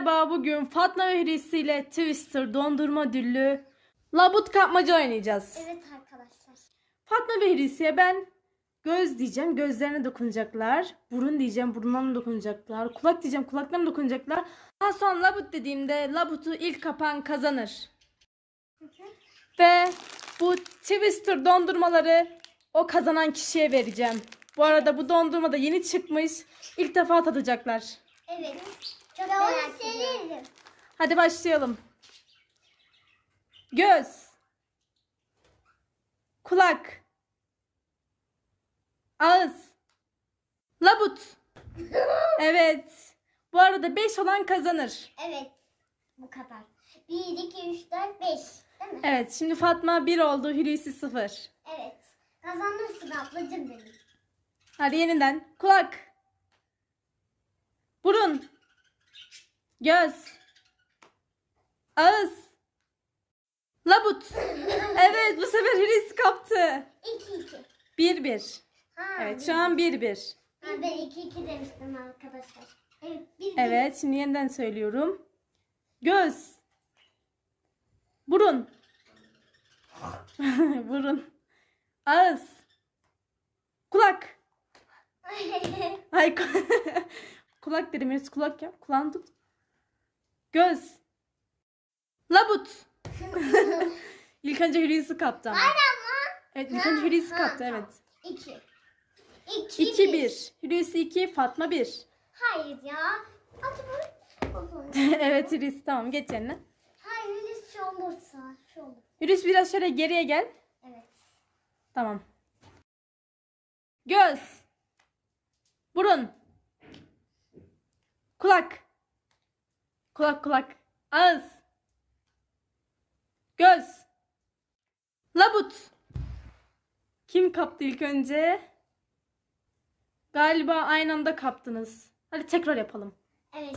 merhaba. Bugün Fatma ve Hulusi ile Twister dondurma ödüllü labut kapmaca oynayacağız. Evet arkadaşlar. Fatma ve Hulusi'ye ben göz diyeceğim. Gözlerine dokunacaklar. Burun diyeceğim. Burunlarına dokunacaklar. Kulak diyeceğim. Kulaklarına dokunacaklar. Daha sonra labut dediğimde labutu ilk kapan kazanır. Ve bu Twister dondurmaları o kazanan kişiye vereceğim. Bu arada bu dondurma da yeni çıkmış. İlk defa tadacaklar. Evet. Çok merak ediyorum. Hadi başlayalım. Göz. Kulak. Ağız. Labut. Evet. Bu arada 5 olan kazanır. Evet. Bu kadar. 1, 2, 3, 4, 5. Değil mi? Evet şimdi Fatma 1 oldu. Hulusi 0. Evet. Kazanırsın ablacığım benim. Hadi yeniden. Kulak. Burun. Göz. Ağız. Labut. Evet bu sefer Hulusi kaptı. 2, 2. 1-1. Ha, Evet bir- şu an 1-1. Ha, ben 2, 2 demiştim arkadaşlar. Evet. 1, Evet şimdi yeniden söylüyorum. Göz. Burun. Burun. Ağız. Kulak. Ay ku- kulak dedim. Kulak yap. Kulağını tut. Göz. Labut. İlk önce Hulusi kaptı ama. Evet ilk önce Hulusi Ha, kaptı tamam. evet. 2. 2, 2-1. Hulusi 2, Fatma 1. Hayır ya. Acaba olur. evet Hulusi tamam geç yerine. Hayır öyle şey olursa. Şu olur. Biraz şöyle geriye gel. Evet. Tamam. Göz. Burun. Kulak. Kulak kulak. Ağız. Göz. Labut. Kim kaptı ilk önce? Galiba aynı anda kaptınız. Hadi tekrar yapalım. Evet.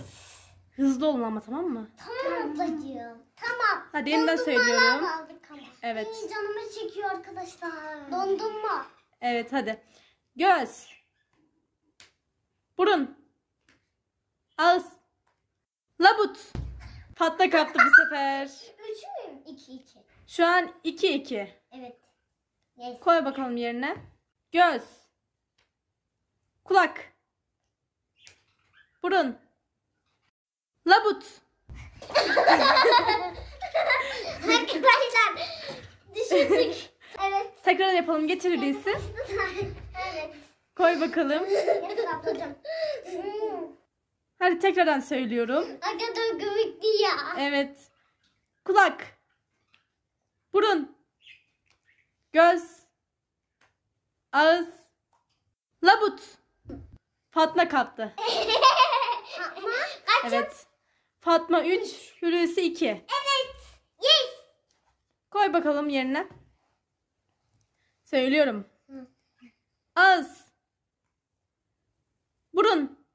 Hızlı olun ama tamam mı? Tamam ablacığım. Tamam. Hadi yeniden Dondurmalar söylüyorum. aldık ama. Evet. İyi canımı çekiyor arkadaşlar. Dondurma. Evet hadi. Göz. Burun. Ağız. Labut. Patla kaptı bu sefer. Üç müyüm? İki iki. Şu an 2-2. Evet. Yes. Koy bakalım yerine. Göz. Kulak. Burun. Labut. Arkadaşlar düşündük. evet. Tekrar yapalım. Getir Hulusi. evet. Koy bakalım. Hmm. Hadi tekrardan söylüyorum. Ne kadar komikti ya. Evet. Kulak. Burun. Göz. Ağız. Labut. Fatma kaptı. Ama kaç? Evet. Fatma 3, Hulusi 2. Evet. Yes. Koy bakalım yerine. Söylüyorum. Ağız. Burun.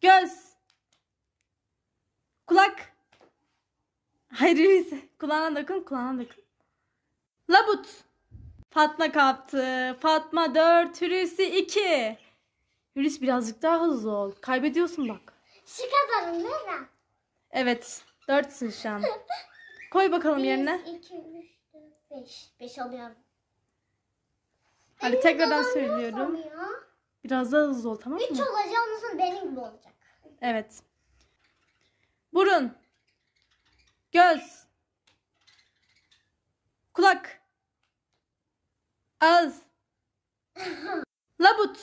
Göz. Kulak. Hayır Hulusi. Kulağına dokun, kulağına dokun. Labut. Fatma kaptı. Fatma 4, Hulusi 2. Hulusi birazcık daha hızlı ol. Kaybediyorsun bak. Şu kadarım değil mi? Evet. 4'sün şu an. Koy bakalım yerine. 1, 2, 3, 4, 5. 5 alıyorum. Hadi tekrardan söylüyorum. Biraz daha hızlı ol tamam 3 mı? olacak ondan sonra benim gibi olacak. Evet. Burun. Göz. Kulak. Ağız. Labut.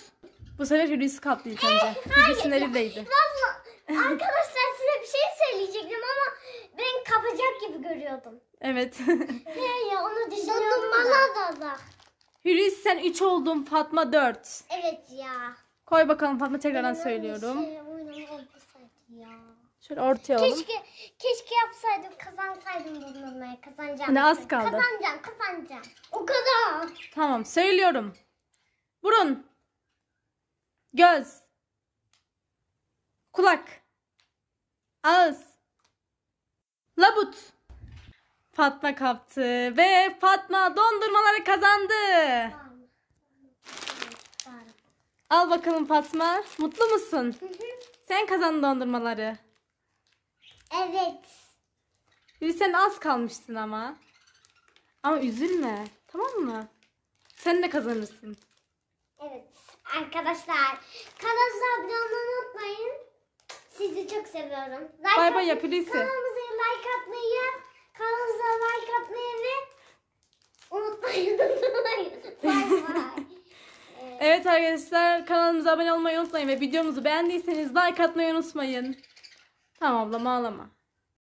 Bu sefer Hulusi kaptı ilk önce. Hulusi'nin elindeydi. Valla arkadaşlar size bir şey söyleyecektim ama ben kapacak gibi görüyordum. Evet. Ne ya onu düşünüyordum bana da da. Hulusi sen 3 oldun. Fatma 4. Evet ya. Koy bakalım Fatma tekrardan söylüyorum. Şey, ya. Şöyle ortaya alalım. Keşke keşke yapsaydım kazansaydım dondurmayı kazanacağım. Yine az kaldı. Kazanacağım kazanacağım. O kadar. Tamam söylüyorum. Burun. Göz. Kulak. Ağız. Labut. Fatma kaptı ve Fatma dondurmaları kazandı. Al bakalım Fatma. Mutlu musun? Sen kazandın dondurmaları. Evet. Sen az kalmışsın ama. Ama üzülme. Tamam mı? Sen de kazanırsın. Evet. Arkadaşlar kanalımıza abone olmayı unutmayın. Sizi çok seviyorum. Like Bay bay at- yap Hulusi. Kanalımıza like atmayı, kanalımıza like atmayı ve unutmayın. bay bay. Evet arkadaşlar kanalımıza abone olmayı unutmayın ve videomuzu beğendiyseniz like atmayı unutmayın. Tamam ablam ağlama.